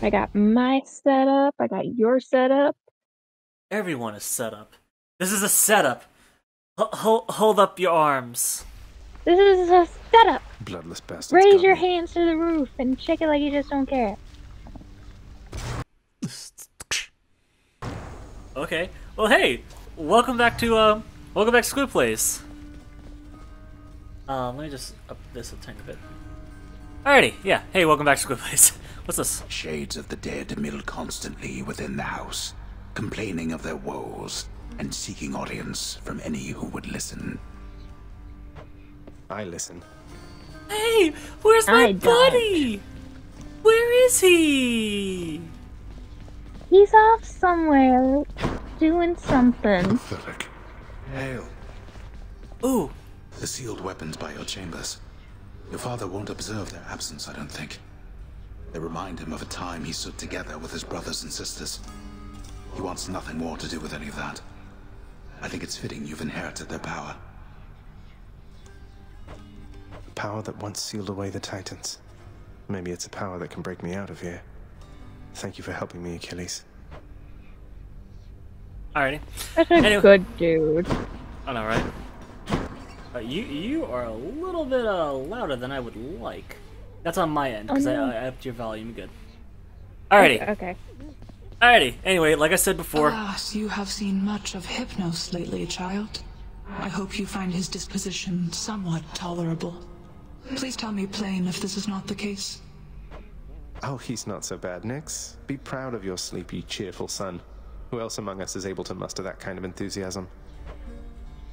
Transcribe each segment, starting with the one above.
I got my setup. I got your setup. Everyone is set up. This is a setup. H- hold, hold up your arms. This is a setup. Bloodless bastards. Raise got your me. hands to the roof and shake it like you just don't care. Okay. Well, hey, welcome back to um, welcome back to Squid Plays. Um, let me just up this a tiny bit. Alrighty, yeah. Hey, welcome back to Squid Plays. What's this? Shades of the dead mill constantly within the house, complaining of their woes and seeking audience from any who would listen. I listen. Hey, where's my I died. buddy? Where is he? He's off somewhere doing something. Pathetic. Hail. Ooh, The sealed weapons by your chambers. Your father won't observe their absence, I don't think. They remind him of a time he stood together with his brothers and sisters. He wants nothing more to do with any of that. I think it's fitting you've inherited their power. The power that once sealed away the Titans. Maybe it's a power that can break me out of here. Thank you for helping me, Achilles. alrighty. Such a Anyway. good dude. I know, right? Uh, you you are a little bit uh, louder than I would like. That's on my end because Oh, no. I, I upped your volume good. Alrighty, Okay. alrighty. Anyway, like I said before, Alas, you have seen much of Hypnos lately, child. I hope you find his disposition somewhat tolerable. Please tell me plain if this is not the case. Oh, he's not so bad, Nyx. Be proud of your sleepy, cheerful son. Who else among us is able to muster that kind of enthusiasm?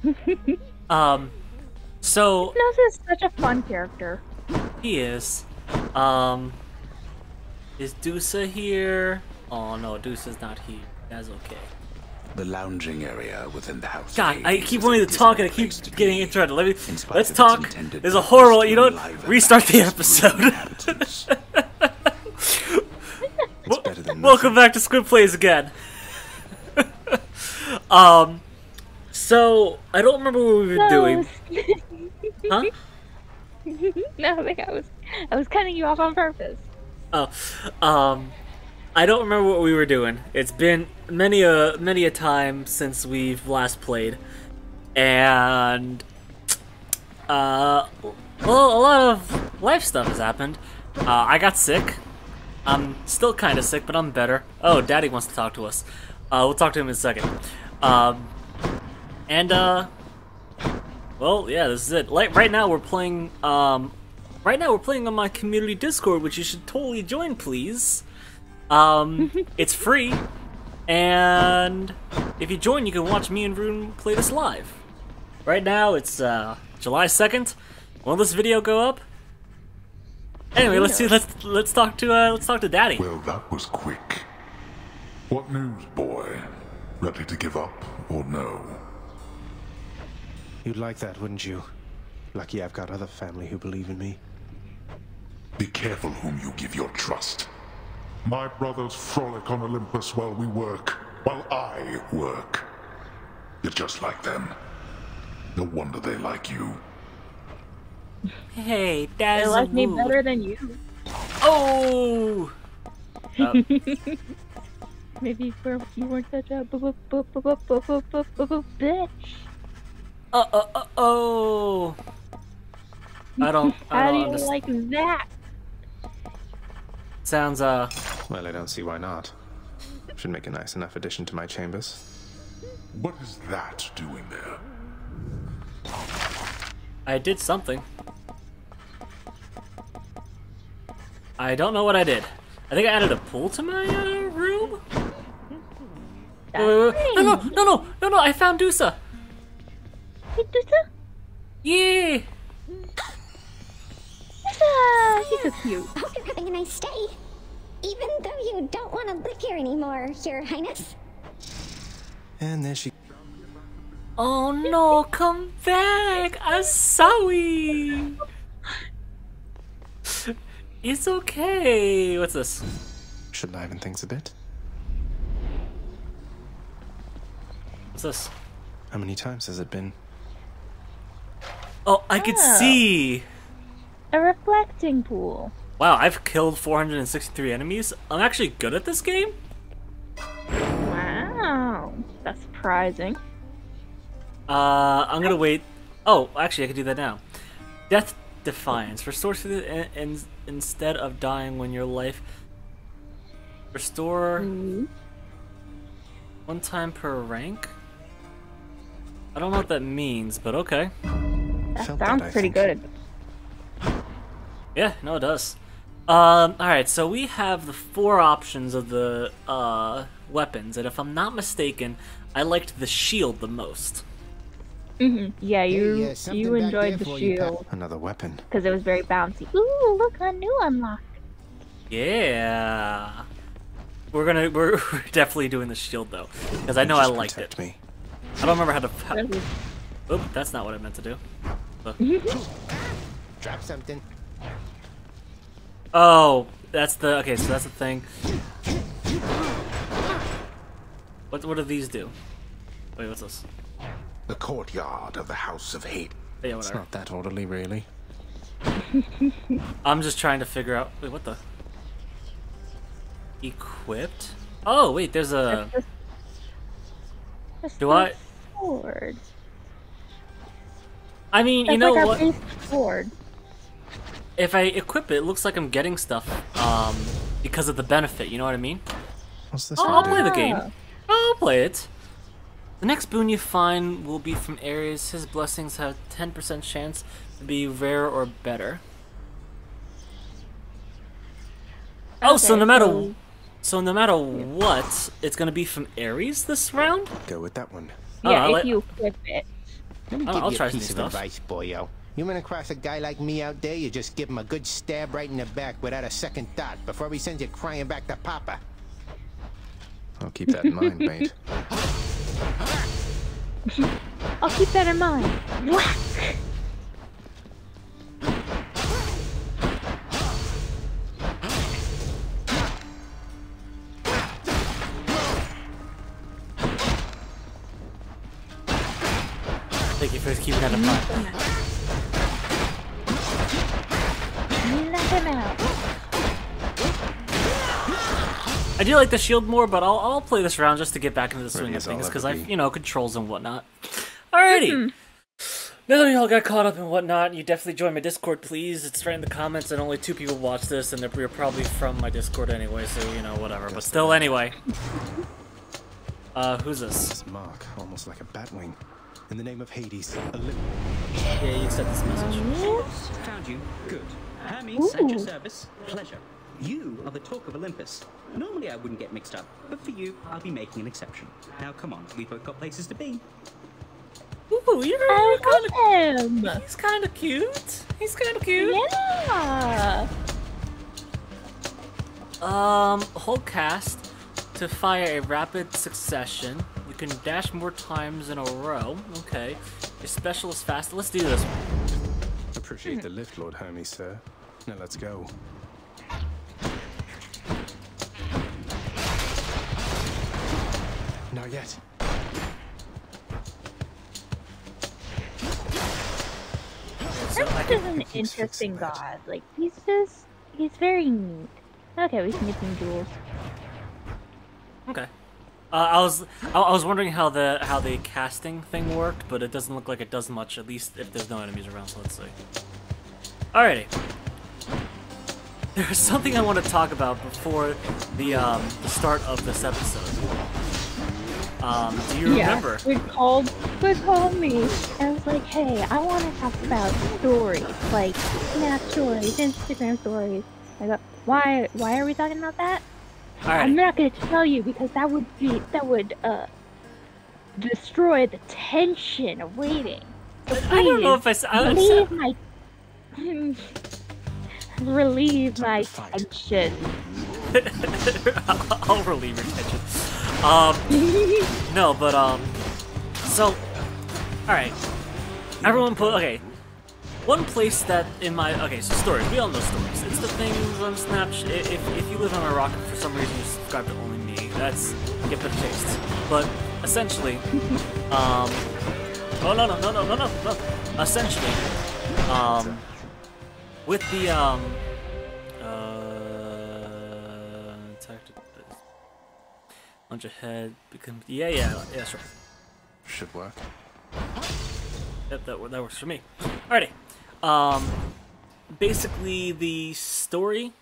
um, so Nose is such a fun character. he is. Um, is Dusa here? Oh no, Dusa's not here. That's okay. The lounging area within the house. God, I keep wanting to talk and I dismal keep getting interrupted. Let me let's talk. intended There's a purpose horrible. You know, what? restart the episode. brooding inhabitants. It's better than Welcome back to Squid Plays again. um, so I don't remember what we were doing, huh? no, I think I was I was cutting you off on purpose. Oh, um, I don't remember what we were doing. It's been many a many a time since we've last played, and uh, well, a lot of life stuff has happened. Uh, I got sick. I'm still kind of sick, but I'm better. Oh, Daddy wants to talk to us. Uh, we'll talk to him in a second. Um, and uh, well, yeah, this is it. Like right now, we're playing. Um, right now, we're playing on my community Discord, which you should totally join, please. Um, it's free, and if you join, you can watch me and Rune play this live. Right now, it's uh, July second. Will this video go up? Anyway, let's see. Let's let's talk to uh, let's talk to Daddy. Well, that was quick. What news, boy? Ready to give up or no? You'd like that, wouldn't you? Lucky I've got other family who believe in me. Be careful whom you give your trust. My brothers frolic on Olympus while we work, while I work. You're just like them. No wonder they like you. Hey, Dad. They like me better than you. Oh! oh. Maybe if you weren't such a bitch uh, uh, uh, oh. I don't. I How don't do you understand. like that? Sounds uh. Well, I don't see why not. Should make a nice enough addition to my chambers. What is that doing there? I did something. I don't know what I did. I think I added a pool to my uh, room. Uh, no, no, no, no, no, no! I found Dusa. Hey, Yeah. Dusa! He's so cute. I hope you're having a nice day. Even though you don't want to live here anymore, Your Highness. And there she. Oh no! Come back, Asawi. It's okay. What's this? Should liven things a bit. What's this? How many times has it been? Oh, I could Oh. see. A reflecting pool. Wow, I've killed 463 enemies. I'm actually good at this game. Wow, that's surprising. Uh, I'm gonna wait. Oh, actually, I can do that now. Death Defiance. Restores to the in, in, instead of dying when your life. Restore one time per rank. I don't know what that means, but okay. That Felt that, sounds I pretty think. good. Yeah, no, it does. Um, alright, so we have the four options of the uh, weapons, and if I'm not mistaken, I liked the shield the most. Yeah, you yeah, something you enjoyed the for you, pal. shield Another weapon. because it was very bouncy. Ooh, look, a new unlock. Yeah. We're gonna we're, we're definitely doing the shield though, because I know I liked it. protect me. I don't remember how to. How, oop, that's not what I meant to do. Drop something. Oh, that's the okay. So that's the thing. What what do these do? Wait, what's this? The courtyard of the House of Hades. Oh, yeah, It's not that orderly, really. I'm just trying to figure out. Wait, what the? Equipped? Oh wait, there's a. That's just Do the I? Sword. I mean, That's you know like our what? base sword. If I equip it, it looks like I'm getting stuff um, because of the benefit. You know what I mean? What's this? I'll, I'll one play the game. I'll play it. The next boon you find will be from Ares. His blessings have 10% chance to be rare or better. Oh, so no matter so- so no matter what, it's gonna be from Ares this round. Go with that one. Oh, Yeah, I'll if let- you equip it. Let me I'll- give I'll you try a piece of stuff. advice, boyo. You run across a guy like me out there, you just give him a good stab right in the back without a second thought before he sends you crying back to Papa. I'll keep that in mind, mate. I'll keep that in mind. Whack! Thank you for keeping that in mind. Let him out. I do like the shield more, but I'll, I'll play this round just to get back into the swing of things because I, be. you know, controls and whatnot. Alrighty. Now that y'all got caught up and whatnot, you definitely join my Discord, please. It's right in the comments, and only two people watch this, and they're you're probably from my Discord anyway, so you know, whatever. But still, anyway. Uh, who's this? This mark, almost like a batwing. In the name of Hades, a li- Yeah, you accept this message. Found you. Good. Hermes, at your service. Pleasure. You are the talk of Olympus. Normally I wouldn't get mixed up, but for you, I'll be making an exception. Now come on, we've both got places to be. Ooh, you're, I kind love him. He's kind of cute. He's kind of cute. Yeah. Um, hold cast to fire a rapid succession. You can dash more times in a row. Okay. Your special is fast. Let's do this. Appreciate the lift, Lord Hermes, sir. Now let's go. Not yet. So I This is an interesting god. Like he's just he's very neat. Okay, we can get some jewels. okay. Uh, I was I, was wondering how the how the casting thing worked, but it doesn't look like it does much. At least if there's no enemies around. So let's see. Alrighty. There's something I want to talk about before the um the start of this episode. Um, do you remember? Yeah, Would called would call me and was like, hey, I want to talk about stories, like Snap stories, Instagram stories. I go, why? Why are we talking about that? I'm not going to tell you because that would be that would uh destroy the tension of waiting. So I don't know please, if I s- I- relieve my relieve my tension. I'll, I'll relieve your tension. Um, no, but um, so, all right. Everyone put okay. One place that in my okay, so stories. We all know stories. It's the things on Snapchat. If if you live on a rocket for some reason, you subscribe to only me. That's get the taste. But essentially, um, oh no no no no no no no. Essentially, um, with the um, uh. Lunge ahead. Become. Yeah, yeah, yeah. Sure. Should work. Yep, that that works for me. Alrighty. Um, basically the story.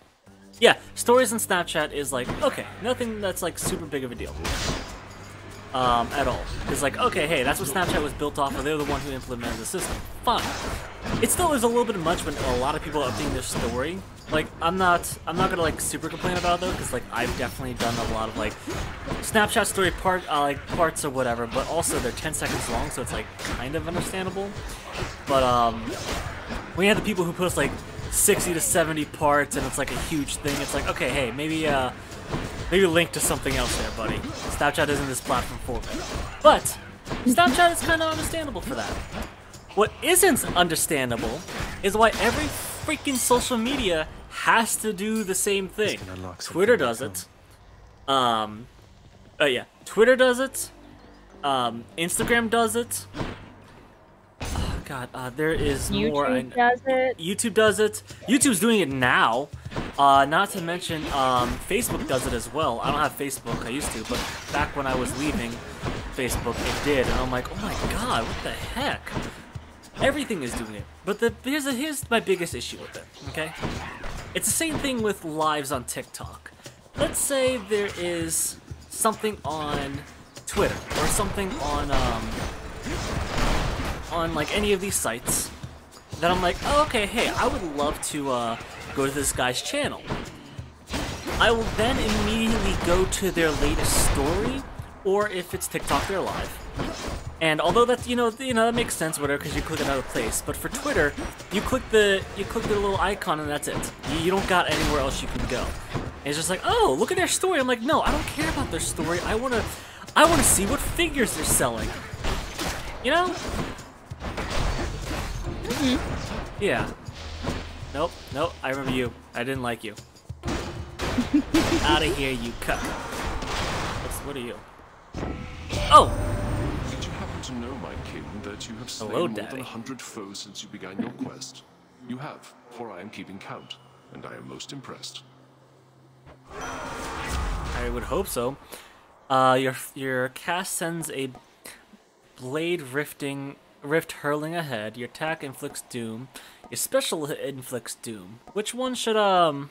Yeah, stories in Snapchat is like okay, nothing that's like super big of a deal. Um, at all. It's like okay, hey, that's what Snapchat was built off of. They're the one who implemented the system. Fine. It still is a little bit much when a lot of people are updating their story. Like I'm not, I'm not gonna like super complain about it though, because like I've definitely done a lot of like Snapchat story part, uh, like parts or whatever. But also they're 10 seconds long, so it's like kind of understandable. But um, when you have the people who post like 60 to 70 parts and it's like a huge thing, it's like okay, hey, maybe uh, maybe link to something else there, buddy. Snapchat isn't this platform for that. But Snapchat is kind of understandable for that. What isn't understandable is why every freaking social media has to do the same thing. gonna unlock something Twitter does it. Um, uh, yeah, Twitter does it. Um, Instagram does it. Oh, God, uh, there is more. I- YouTube does it. YouTube does it. YouTube's doing it now. Uh, not to mention, um, Facebook does it as well. I don't have Facebook. I used to, but back when I was leaving Facebook, it did, and I'm like, oh my god, what the heck? Everything is doing it. But the here's here's my biggest issue with it. Okay, it's the same thing with lives on TikTok. Let's say there is something on Twitter or something on um, on like any of these sites that I'm like, oh, okay, hey, I would love to uh, go to this guy's channel. I will then immediately go to their latest story, or if it's TikTok, they're live. And although that's you know you know that makes sense whatever because you click another place, but for Twitter, you click the you click the little icon and that's it. You, you don't got anywhere else you can go. And it's just like oh look at their story. I'm like no I don't care about their story. I wanna I wanna see what figures they're selling. You know? Mm-hmm. Yeah. Nope, nope, I remember you. I didn't like you. Out of here, you cuck. What's, what are you? Oh! Did you happen to know, my king, that you have slain Hello, more Daddy. than a hundred foes since you began your quest? You have, for I am keeping count, and I am most impressed. I would hope so. Uh, your your cast sends a blade rifting rift hurling ahead. Your attack inflicts doom. Your special inflicts doom. Which one should um?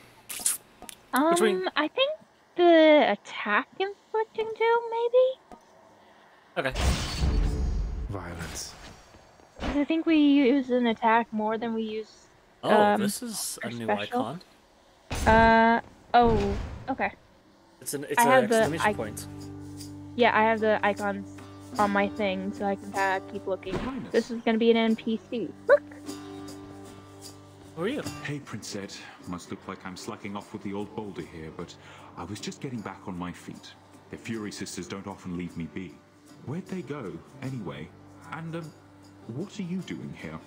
Um, Which one- I think the attack inflicting doom, maybe. Okay. Violence. 'Cause I think we use an attack more than we use. Oh, um, this is a new special. icon. Uh oh. Okay. It's an it's I an have the exclamation I- point. Yeah, I have the icons on my thing, so I can kind of keep looking. This is gonna be an NPC. Look. Who are you? Hey, Prince Ed. Must look like I'm slacking off with the old boulder here, but I was just getting back on my feet. The Fury sisters don't often leave me be. Where'd they go, anyway? And, um, what are you doing here?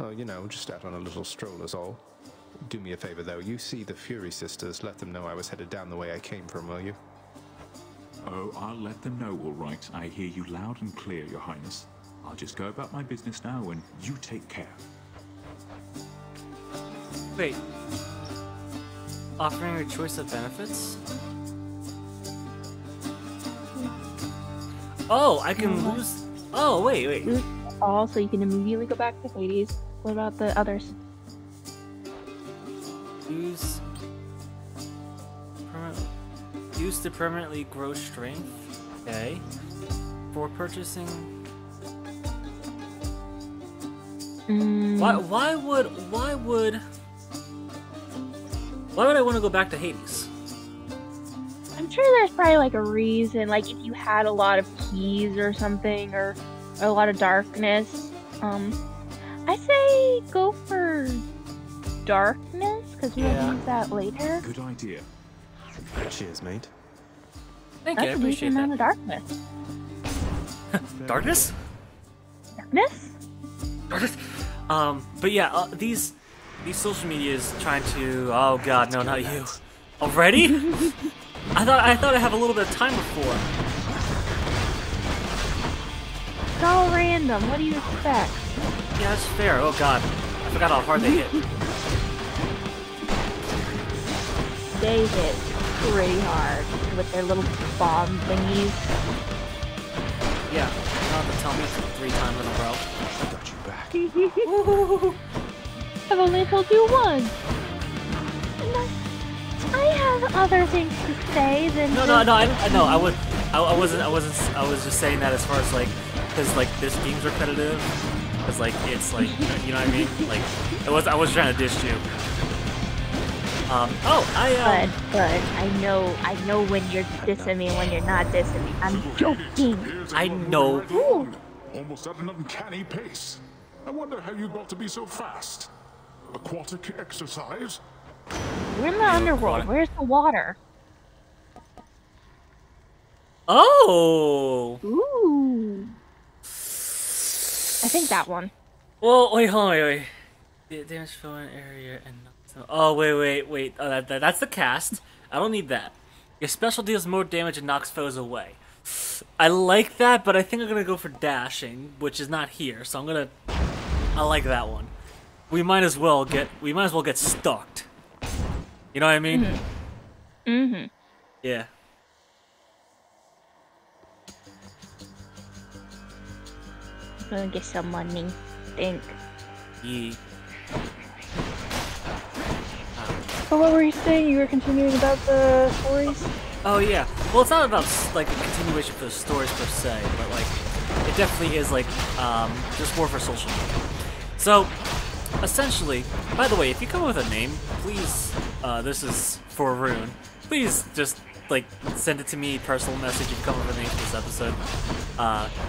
Oh, you know, just out on a little stroll is all. Do me a favor, though. You see the Fury sisters. Let them know I was headed down the way I came from, will you? Oh, I'll let them know, all right. I hear you loud and clear, Your Highness. I'll just go about my business now, and you take care. Wait. Offering a choice of benefits? Oh, I can Mhm. lose. Oh, wait, wait. Lose all, so you can immediately go back to Hades. What about the others? Use. Permanent, use to permanently grow strength. Okay. For purchasing. Mm, Why? Why would? Why would? Why would I want to go back to Hades? I'm sure there's probably like a reason, like if you had a lot of keys or something, or a lot of darkness. Um, I say go for darkness because we'll Yeah. use that later. Good idea. Cheers, mate. Thank you. I That's a appreciate decent amount that. of darkness. Darkness. Darkness? Darkness. Um, but yeah, uh, these these social medias trying to. Oh God, no, not you. Already? I thought I thought I have a little bit of time before. It's all random. What do you expect? Yeah, that's fair. Oh God, I forgot how hard they hit. They hit. pretty hard with their little bomb thingies. Yeah, you don't have to tell me three times in a row. I got you back. I've only told you once. Other things to say than No, no, no, I, I no, I would, I, I wasn't, I wasn't, I was just saying that as far as like, because like this game's repetitive, because like it's like, you know what I mean? Like, it was, I was trying to dish you. Um, oh, I, um, But, but I know, I know when you're dissing me and when you're not dissing me. I'm joking. Here's a I little know. run, Almost at an uncanny pace. I wonder how you got to be so fast. Aquatic exercise? We're in the underworld. Where's the water? oh, Ooh. I think that one. well, wait, hold on, wait, wait. The damage fill an area and. Oh, wait, wait, wait. Oh, that, that, that's the cast. I don't need that. Your special deals more damage and knocks foes away. I like that, but I think I'm gonna go for dashing, which is not here. So I'm gonna. I like that one. We might as well get. We might as well get stalked. You know what I mean? Mm-hmm. Yeah. I'm Gonna get some money. Think. Yeah. But what were you saying? You were continuing about the stories? Oh yeah. Well, it's not about like a continuation for the stories per se, but like it definitely is like um, just more for social media. So essentially, by the way, if you come up with a name, please. Uh, this is for Rune. Please just like send it to me personal message if you come up with name for this episode.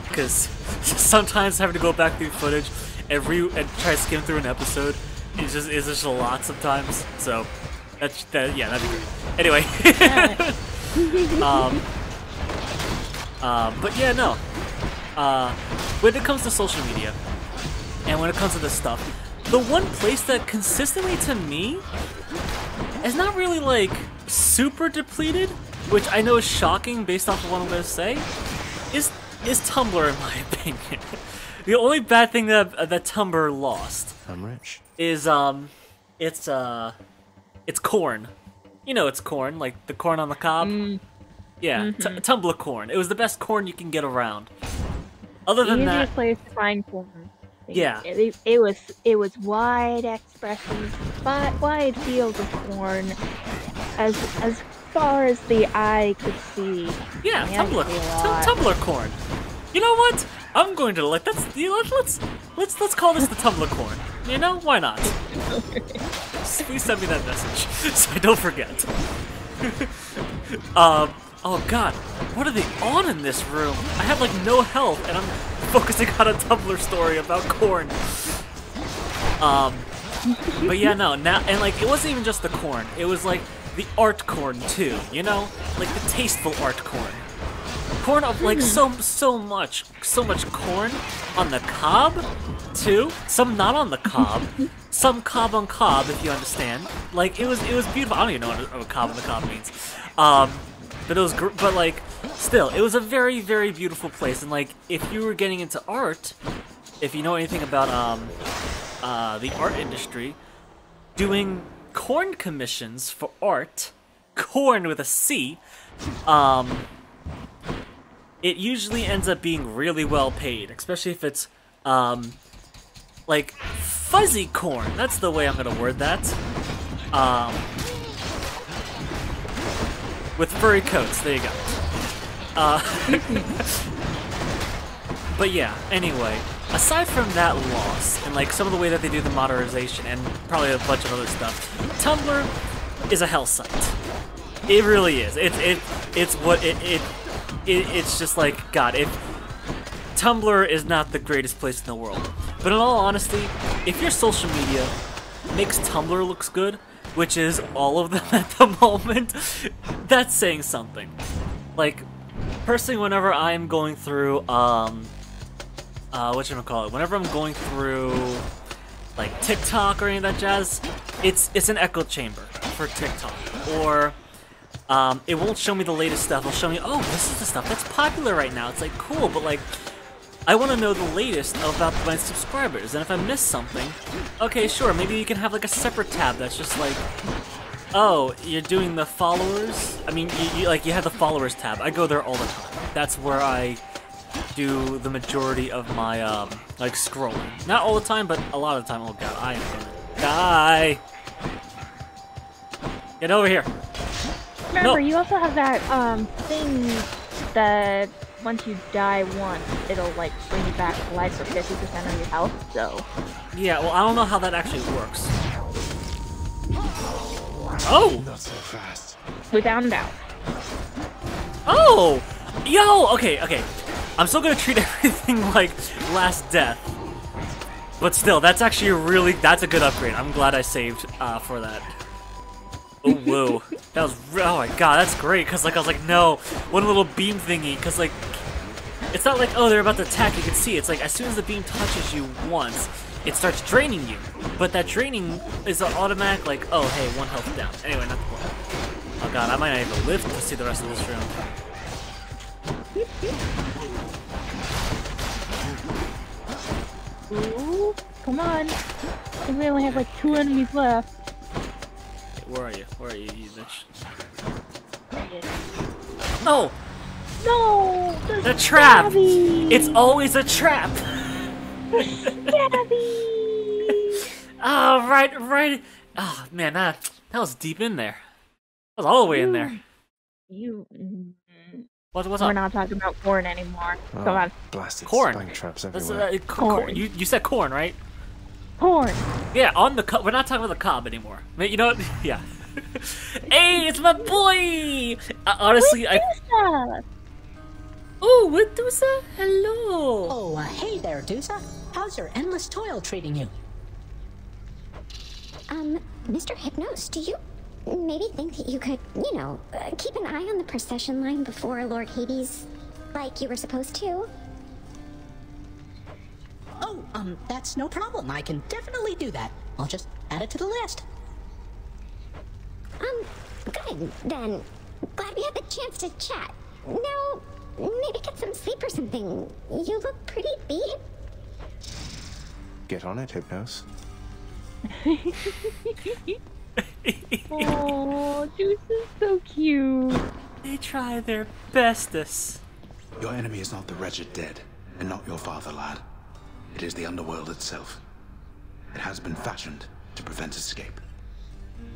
Because sometimes having to go back through footage and re and try to skim through an episode is just is just a lot sometimes. So that's that yeah that'd be great. Anyway. um, uh, but yeah, no. Uh, when it comes to social media, and when it comes to this stuff, the one place that consistently to me is not really like super depleted, which I know is shocking based off of what I'm gonna say, is is Tumblr in my opinion. the only bad thing that that Tumblr lost I'm rich. is um, it's uh, it's corn. You know, it's corn, like the corn on the cob. Yeah, t- Tumblr corn. It was the best corn you can get around. Other than Easiest that, place to find corn. Yeah. It, it was it was wide expresses, wide, wide fields of corn, as as far as the eye could see. yeah, Yeah, I Tumblr, see a Tum- corn. You know what? I'm going to like that's you know, let's let's let's let's call this the Tumblr corn. You know why not? Please send me that message so I don't forget. um. Oh God, what are they on in this room? I have like no health, and I'm focusing on a Tumblr story about corn. Um. But yeah, no, now and like it wasn't even just the corn. It was like the art corn too. You know, like the tasteful art corn. Corn of like so so much so much corn on the cob too. Some not on the cob. Some cob on cob, if you understand. Like it was it was beautiful. I don't even know what a, cob on the cob means. Um, but it was but like still it was a very very beautiful place. And like if you were getting into art, if you know anything about um uh the art industry, doing corn commissions for art, corn with a C, um, it usually ends up being really well paid, especially if it's, um, like fuzzy corn. That's the way I'm gonna word that. Um, with furry coats. There you go. Uh, but yeah. Anyway, aside from that loss and like some of the way that they do the modernization and probably a bunch of other stuff, Tumblr is a hell site. It really is. It it it's what it it, it it's just like God. If Tumblr is not the greatest place in the world, but in all honesty, if your social media makes Tumblr looks good, which is all of them at the moment, that's saying something. Like personally, whenever I'm going through um uh what call it, whenever I'm going through like TikTok or any of that jazz, it's it's an echo chamber for TikTok or um, it won't show me the latest stuff. It'll show me, oh, this is the stuff that's popular right now. It's like cool, but like, I want to know the latest about my subscribers. And if I miss something, okay, sure, maybe you can have like a separate tab that's just like Oh, you're doing the followers? I mean, you, you like you have the followers tab. I go there all the time. That's where I do the majority of my um like scrolling. Not all the time, but a lot of the time. Oh god, I am gonna die. Get over here. Remember, No. you also have that um thing that once you die once, it'll like bring you back to life for 50% of your health. So Yeah, well, I don't know how that actually works. Oh! Not so fast. we found it out. Oh! Yo! Okay, okay. I'm still gonna treat everything like Last Death. But still, that's actually a really, that's a good upgrade. I'm glad I saved uh, for that. Oh, whoa. That was, oh my god, that's great. Because, like, I was like, no, one little beam thingy. Because, like, it's not like, oh, they're about to attack, you can see. It's like, as soon as the beam touches you once, it starts draining you. But that draining is an automatic, like, oh, hey, one health down. Anyway, not the point. Oh god, I might not even live to see the rest of this room. Ooh, come on. I think we only have like two enemies left. Where are you? Where are you, you bitch? Oh! No! The trap! Stabby! It's always a trap! Oh, right, right. Oh, man, that, that was deep in there. That was all the way in there. You. What, what's We're up? not talking about corn anymore. Oh, Come on. Blasted Corn. spike traps That's, everywhere. uh, corn. Corn. You, you said corn, right? Corn. Yeah, on the cob. We're not talking about the cob anymore. I mean, You know what? Yeah. hey, it's my boy! Uh, honestly, I. Medusa! Oh, Medusa? Hello! Oh, uh, hey there, Dusa. How's your endless toil treating you? Um, Mr. Hypnos, do you maybe think that you could, you know, uh, keep an eye on the procession line before Lord Hades, like you were supposed to? Oh, um, that's no problem. I can definitely do that. I'll just add it to the list. Um, good, then. Glad we had the chance to chat. Now, maybe get some sleep or something. You look pretty beat. Get on it, Hypnos. Oh, Juice is so cute. They try their bestest. Your enemy is not the wretched dead, and not your father, lad. It is the underworld itself. It has been fashioned to prevent escape.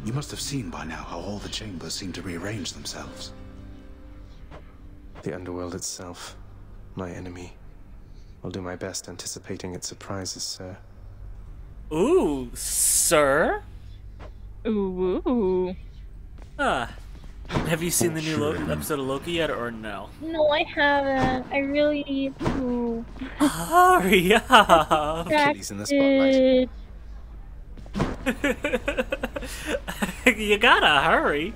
You must have seen by now how all the chambers seem to rearrange themselves. The underworld itself. My enemy. I'll do my best anticipating its surprises, sir. Ooh, sir? Ooh, ooh. Ah. Have you seen the new Lo- episode of Loki yet, or no? No, I haven't. I really need to. Hurry up! Kitty's in the spotlight. You gotta hurry.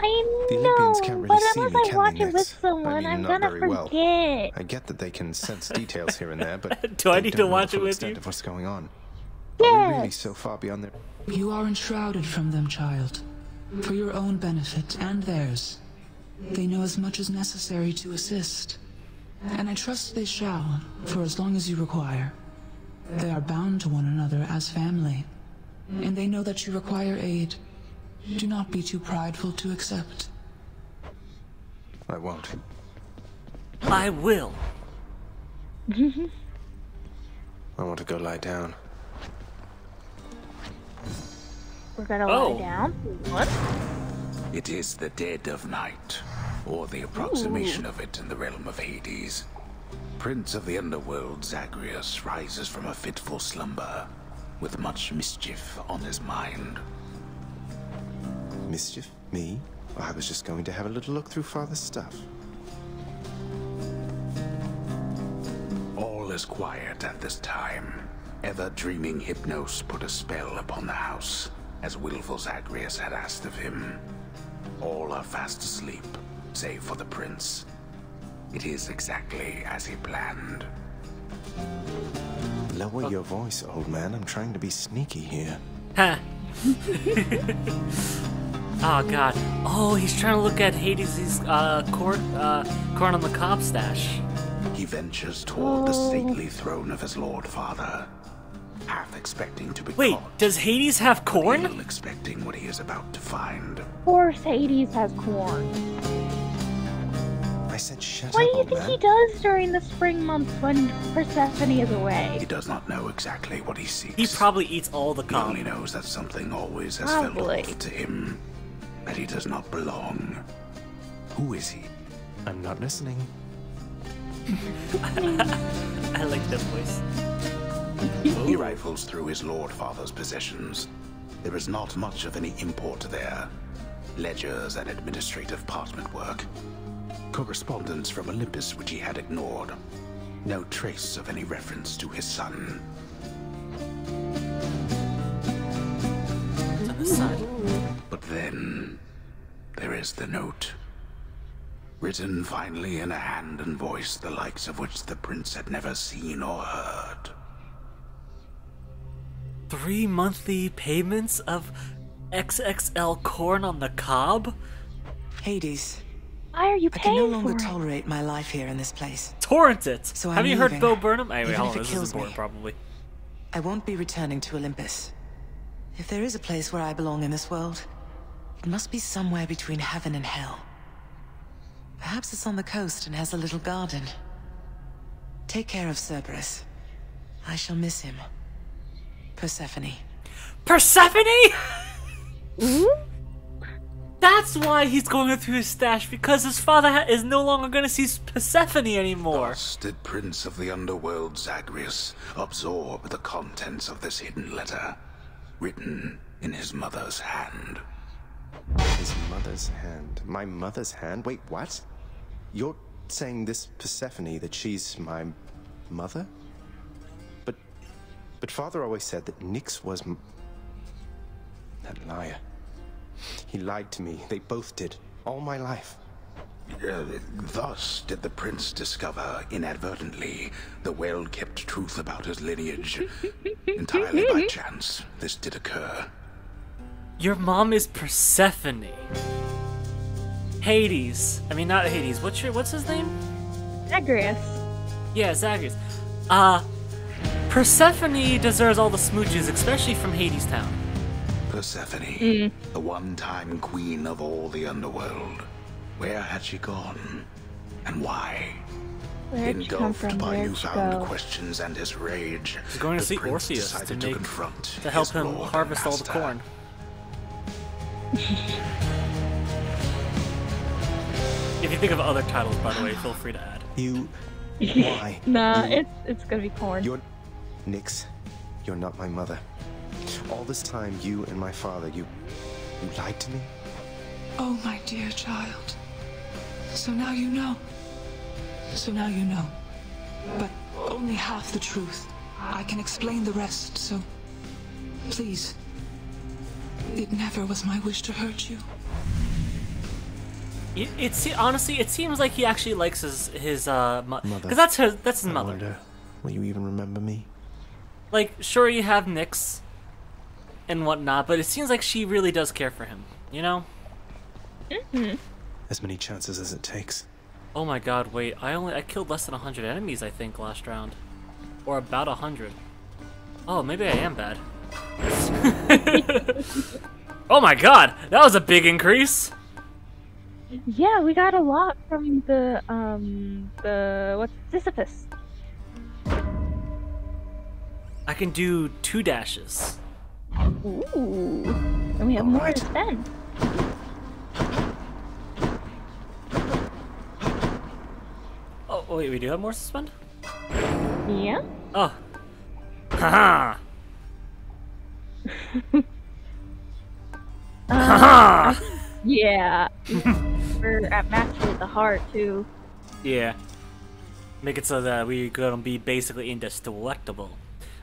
I The know, Olympians can't really but see unless me, I watch it with someone, I mean, I'm not gonna very well. forget. I get that they can sense details here and there, but Do I need to watch it full with extent you? Of what's going on? Are we really so far beyond their? You are enshrouded from them, child. For your own benefit and theirs. They know as much as necessary to assist. And I trust they shall, for as long as you require. They are bound to one another as family. And they know that you require aid. Do not be too prideful to accept. I won't. I will. I want to go lie down. We're gonna Oh. lie down. What? It is the dead of night, or the approximation of it in the realm of Hades. Prince of the underworld, Zagreus, rises from a fitful slumber, with much mischief on his mind. Mischief? Me? I was just going to have a little look through father's stuff. All is quiet at this time. Ever dreaming Hypnos put a spell upon the house, as willful Zagreus had asked of him. All are fast asleep, save for the prince. It is exactly as he planned. Lower your voice, old man. I'm trying to be sneaky here. Ha. oh god. Oh, he's trying to look at Hades' uh, corn, uh, corn on the cob stash. He ventures toward the stately throne of his lord father. half expecting to be Wait, caught, does Hades have corn? ill expecting what he is about to find. Of course, Hades has corn. I said shut What up, do you think man. he does during the spring months when Persephone is away? He does not know exactly what he seeks. He probably eats all the corn. He only knows that something always has felt Probably. off to him, that he does not belong. Who is he? I'm not listening. I like that voice. He rifles through his lord father's possessions. There is not much of any import there. Ledgers and administrative parchment work. Correspondence from Olympus which he had ignored. No trace of any reference to his son. It's on this side. But then, there is the note. Written finally in a hand and voice the likes of which the prince had never seen or heard. Three monthly payments of XXL corn on the cob? Hades, Why are you I can no longer it? tolerate my life here in this place. Torrent it! So Have I'm you heard leaving, Bill Burnham? Anyway, even hold on, if it this is kills important me. probably. I won't be returning to Olympus. If there is a place where I belong in this world, it must be somewhere between heaven and hell. Perhaps it's on the coast and has a little garden. Take care of Cerberus. I shall miss him. Persephone. Persephone? Mm-hmm. That's why he's going through his stash because his father ha- is no longer going to see Persephone anymore. Thus did Prince of the Underworld Zagreus absorb the contents of this hidden letter, written in his mother's hand. His mother's hand. My mother's hand? Wait, what? You're saying this Persephone, that she's my mother? But. But father always said that Nyx was. M- that liar. He lied to me. They both did. All my life. Uh, thus did the prince discover, inadvertently, the well-kept truth about his lineage. Entirely by chance, this did occur. Your mom is Persephone. Hades. I mean, not Hades. What's your what's his name? Zagreus. Yeah, Zagreus. Uh, Persephone deserves all the smooches, especially from Hadestown. Persephone, the one-time queen of all the underworld. Where had she gone? And why? Where'd she come Engulfed from? by Where'd newfound go? questions and his rage, He's going to the see prince Orpheus to decided to, make confront to help his him lord and harvest all the corn. If you think of other titles, by the way, feel free to add. You. Why? Nah, You- it's it's gonna be corn. You're. Nyx, you're not my mother. All this time, you and my father, you. You lied to me? Oh, my dear child. So now you know. So now you know. But only half the truth. I can explain the rest, so. Please. It never was my wish to hurt you. It, it honestly, it seems like he actually likes his his uh Mother. because that's his that's his I mother. wonder, will you even remember me? Like, sure, you have Nyx and whatnot, but it seems like she really does care for him. You know? Mhm. As many chances as it takes. Oh my God! Wait, I only I killed less than hundred enemies, I think, last round, or about hundred. Oh, maybe I am bad. oh my God! That was a big increase. Yeah, we got a lot from the um the what's Sisyphus. I can do two dashes. Ooh, and we have more to spend. Oh wait, we do have more to spend. Yeah. Oh. Haha. Uh, yeah. We're at max with the heart too. Yeah. Make it so that we gonna be basically indestructible.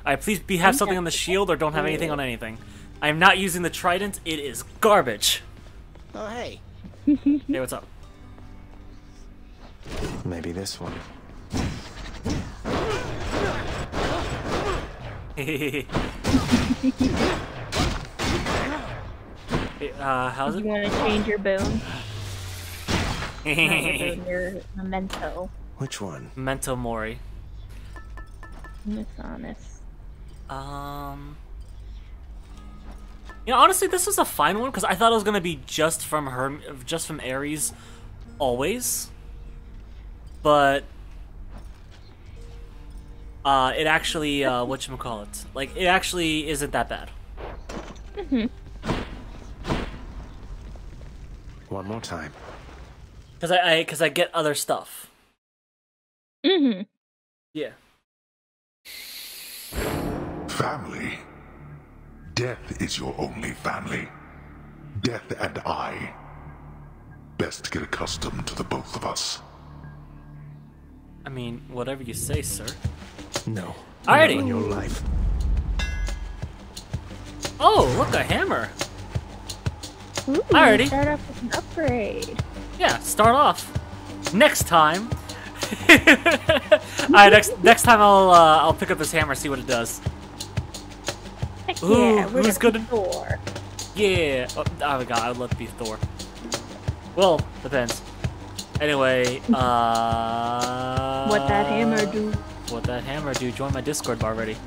Alright, please be have something on the shield or don't have anything on anything. I am not using the trident. It is garbage. Oh, hey. Hey, what's up? Maybe this one. Hey, uh, how's You it? want to change your boon? Not your boon, your memento. Which one? Memento Mori. Dishonest. Um. You know, honestly, this was a fine one because I thought it was gonna be just from her, just from Ares, always. But uh, it actually, uh, what you call it? Like, it actually isn't that bad. Mm-hmm. One more time. Cause I, I, cause I get other stuff. Mm-hmm. Yeah. Family. Death is your only family. Death and I. Best get accustomed to the both of us. I mean, whatever you say, sir. No. Alrighty. Never in your life. Oh, look, a hammer. Ooh, Alrighty. Start off with an upgrade. Yeah, start off. Next time. Alright, next next time I'll uh, I'll pick up this hammer, see what it does. Heck Ooh, yeah, we're who's gonna good? Thor. Yeah. Oh, oh my god, I'd love to be Thor. Well, depends. Anyway, uh. What that hammer do? What that hammer do? Join my Discord bar already.